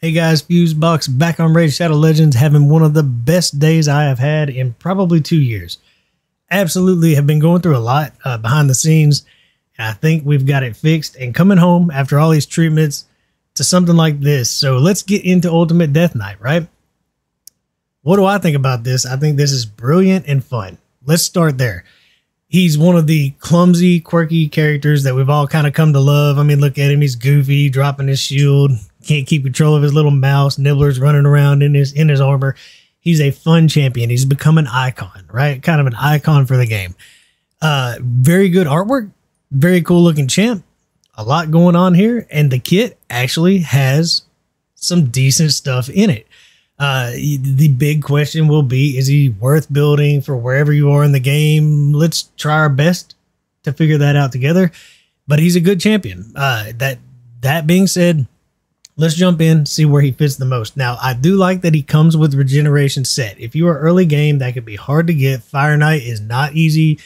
Hey guys, Fusebox back on Raid Shadow Legends, having one of the best days I have had in probably two years. Absolutely have been going through a lot uh, behind the scenes, and I think we've got it fixed. And coming home after all these treatments to something like this. So let's get into Ultimate Death Knight, right? What do I think about this? I think this is brilliant and fun. Let's start there. He's one of the clumsy, quirky characters that we've all kind of come to love. I mean, look at him. He's goofy, dropping his shield, can't keep control of his little mouse. Nibbler's running around in his in his armor. He's a fun champion. He's become an icon, right? Kind of an icon for the game. Uh, very good artwork, very cool looking champ. A lot going on here, and the kit actually has some decent stuff in it. Uh, the big question will be: Is he worth building for wherever you are in the game? Let's try our best to figure that out together. But he's a good champion. Uh, that that being said, let's jump in, see where he fits the most. Now, I do like that he comes with regeneration set. If you are early game, that could be hard to get. Fire Knight is not easy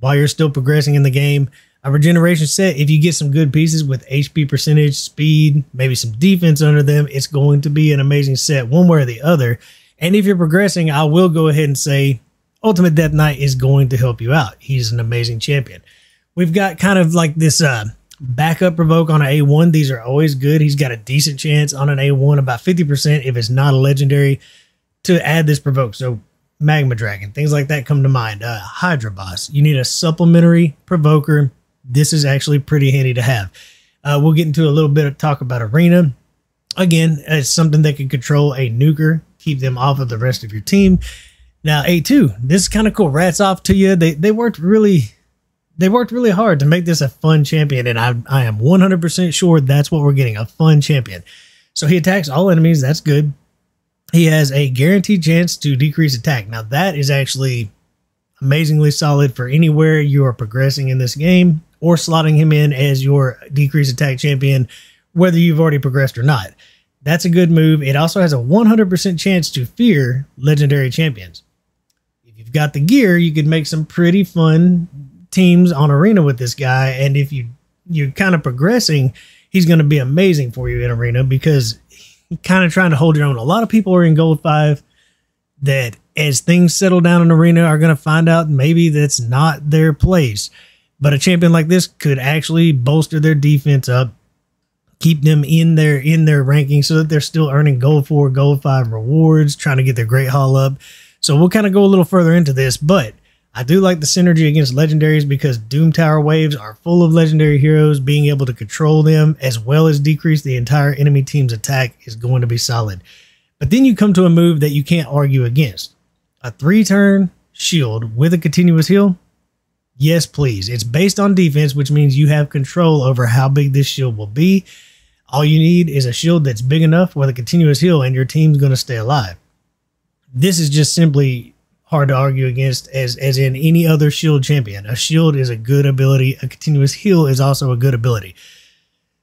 while you're still progressing in the game. A regeneration set, if you get some good pieces with HP percentage, speed, maybe some defense under them, it's going to be an amazing set one way or the other. And if you're progressing, I will go ahead and say Ultimate Death Knight is going to help you out. He's an amazing champion. We've got kind of like this uh, Backup provoke on an A1. These are always good. He's got a decent chance on an A1, about 50% if it's not a legendary, to add this provoke. So Magma Dragon, things like that come to mind. Uh, Hydra Boss, you need a supplementary provoker. This is actually pretty handy to have. Uh, we'll get into a little bit of talk about Arena. Again, it's something that can control a nuker, keep them off of the rest of your team. Now, A2, this is kind of cool. Rats off to you. They, they worked really they worked really hard to make this a fun champion, and I, I am 100% sure that's what we're getting a fun champion. So he attacks all enemies. That's good. He has a guaranteed chance to decrease attack. Now, that is actually amazingly solid for anywhere you are progressing in this game or slotting him in as your decrease attack champion, whether you've already progressed or not. That's a good move. It also has a 100% chance to fear legendary champions. If you've got the gear, you could make some pretty fun teams on arena with this guy, and if you you're kind of progressing, he's going to be amazing for you in arena because you're kind of trying to hold your own. A lot of people are in gold five that as things settle down in arena are going to find out maybe that's not their place. But a champion like this could actually bolster their defense up, keep them in their in their ranking so that they're still earning gold four, gold five rewards, trying to get their Great Hall up. So we'll kind of go a little further into this, but I do like the synergy against legendaries because Doom Tower waves are full of legendary heroes. Being able to control them as well as decrease the entire enemy team's attack is going to be solid. But then you come to a move that you can't argue against. A three turn shield with a continuous heal. Yes, please. It's based on defense, which means you have control over how big this shield will be. All you need is a shield that's big enough with a continuous heal, and your team's going to stay alive. This is just simply hard to argue against as as in any other shield champion. A shield is a good ability. A continuous heal is also a good ability.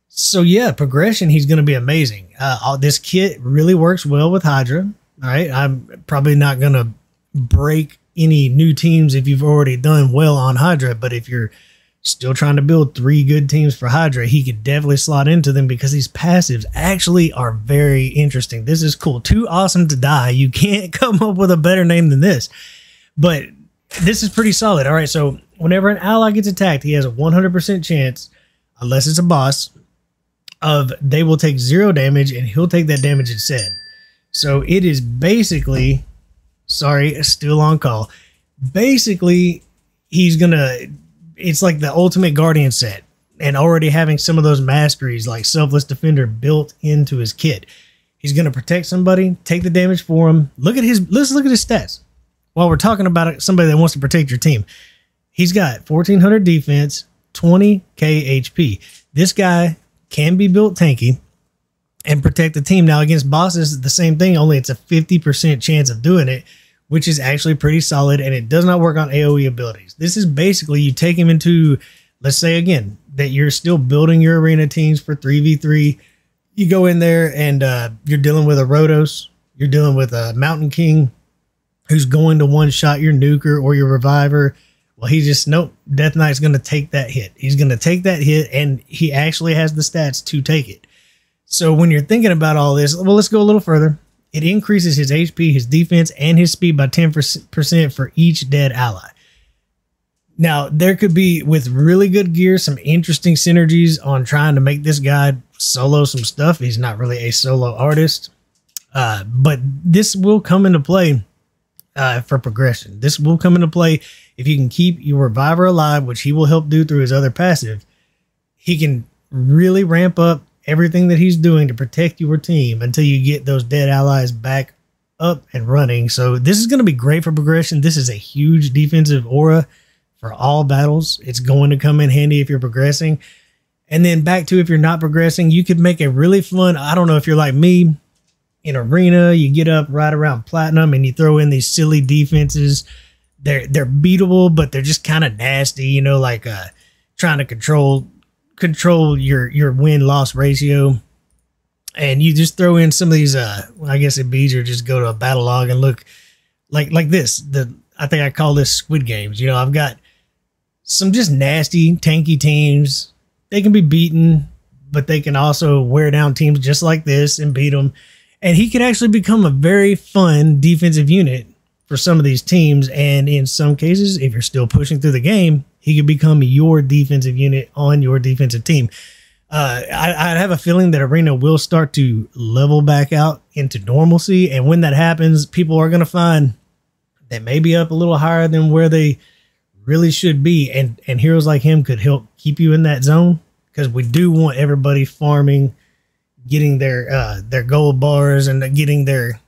So yeah, progression he's going to be amazing. Uh, this kit really works well with Hydra. All right, I'm probably not going to break any new teams if you've already done well on Hydra, but if you're Still trying to build three good teams for Hydra. He could definitely slot into them because these passives actually are very interesting. This is cool. Too awesome to die. You can't come up with a better name than this. But this is pretty solid. All right, so whenever an ally gets attacked, he has a 100% chance, unless it's a boss, of they will take zero damage and he'll take that damage instead. So it is basically, sorry, still on call. Basically, he's going to it's like the ultimate guardian set and already having some of those masteries like selfless defender built into his kit. He's going to protect somebody, take the damage for him. Look at his let's look at his stats. While we're talking about it, somebody that wants to protect your team. He's got 1400 defense, 20k HP. This guy can be built tanky and protect the team. Now against bosses, the same thing, only it's a 50% chance of doing it which is actually pretty solid and it does not work on AoE abilities. This is basically you take him into, let's say again, that you're still building your arena teams for 3v3. You go in there and uh, you're dealing with a Rotos, you're dealing with a Mountain King who's going to one shot your nuker or your reviver. Well, he just, nope, Death Knight's going to take that hit. He's going to take that hit and he actually has the stats to take it. So when you're thinking about all this, well, let's go a little further. It increases his HP, his defense, and his speed by 10% for each dead ally. Now, there could be, with really good gear, some interesting synergies on trying to make this guy solo some stuff. He's not really a solo artist. Uh, but this will come into play uh, for progression. This will come into play if you can keep your reviver alive, which he will help do through his other passive. He can really ramp up everything that he's doing to protect your team until you get those dead allies back up and running. So this is going to be great for progression. This is a huge defensive aura for all battles. It's going to come in handy if you're progressing. And then back to if you're not progressing, you could make a really fun. I don't know if you're like me in arena, you get up right around platinum and you throw in these silly defenses. They're they're beatable, but they're just kind of nasty, you know, like uh trying to control control your your win loss ratio. And you just throw in some of these uh I guess it'd be easier just go to a battle log and look like like this. The I think I call this squid games. You know, I've got some just nasty, tanky teams. They can be beaten, but they can also wear down teams just like this and beat them. And he could actually become a very fun defensive unit for some of these teams. And in some cases, if you're still pushing through the game, he could become your defensive unit on your defensive team. Uh, I, I have a feeling that Arena will start to level back out into normalcy. And when that happens, people are going to find they may be up a little higher than where they really should be. And, and heroes like him could help keep you in that zone because we do want everybody farming, getting their uh, their gold bars and getting their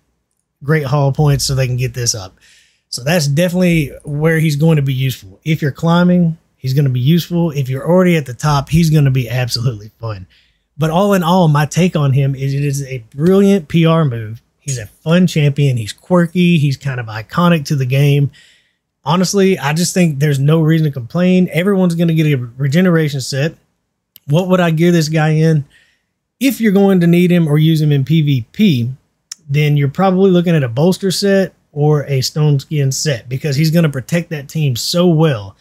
Great Hall points so they can get this up. So that's definitely where he's going to be useful. If you're climbing, he's going to be useful. If you're already at the top, he's going to be absolutely fun. But all in all, my take on him is it is a brilliant PR move. He's a fun champion. He's quirky. He's kind of iconic to the game. Honestly, I just think there's no reason to complain. Everyone's going to get a regeneration set. What would I gear this guy in? If you're going to need him or use him in PvP, then you're probably looking at a bolster set or a stone skin set because he's going to protect that team so well.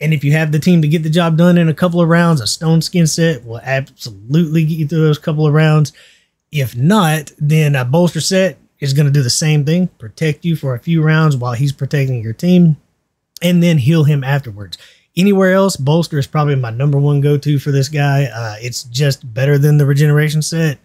And if you have the team to get the job done in a couple of rounds, a stone skin set will absolutely get you through those couple of rounds. If not, then a bolster set is going to do the same thing, protect you for a few rounds while he's protecting your team, and then heal him afterwards. Anywhere else, bolster is probably my number one go to for this guy. Uh, it's just better than the regeneration set.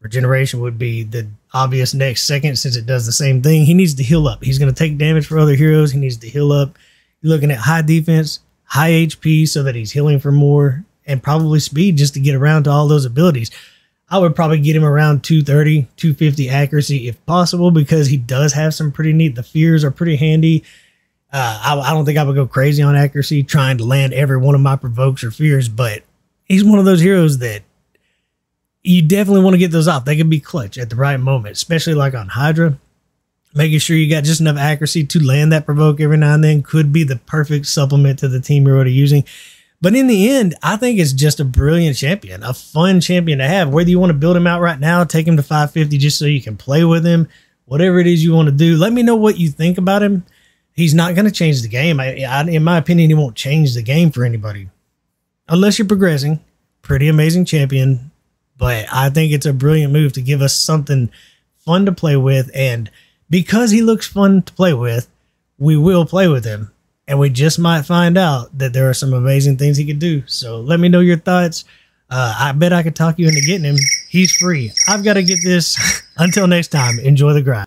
Regeneration would be the obvious next second since it does the same thing. He needs to heal up. He's going to take damage for other heroes. He needs to heal up. You're looking at high defense, high HP so that he's healing for more, and probably speed just to get around to all those abilities. I would probably get him around 230, 250 accuracy if possible because he does have some pretty neat. The fears are pretty handy. Uh, I, I, don't think I would go crazy on accuracy trying to land every one of my provokes or fears, but he's one of those heroes that you definitely want to get those off. They can be clutch at the right moment, especially like on Hydra. Making sure you got just enough accuracy to land that provoke every now and then could be the perfect supplement to the team you're already using. But in the end, I think it's just a brilliant champion, a fun champion to have. Whether you want to build him out right now, take him to 550 just so you can play with him, whatever it is you want to do, let me know what you think about him. He's not going to change the game. I, I, in my opinion, he won't change the game for anybody unless you're progressing. Pretty amazing champion, but I think it's a brilliant move to give us something fun to play with. And because he looks fun to play with, we will play with him and we just might find out that there are some amazing things he could do. So let me know your thoughts. Uh, I bet I could talk you into getting him. He's free. I've got to get this. Until next time, enjoy the grind.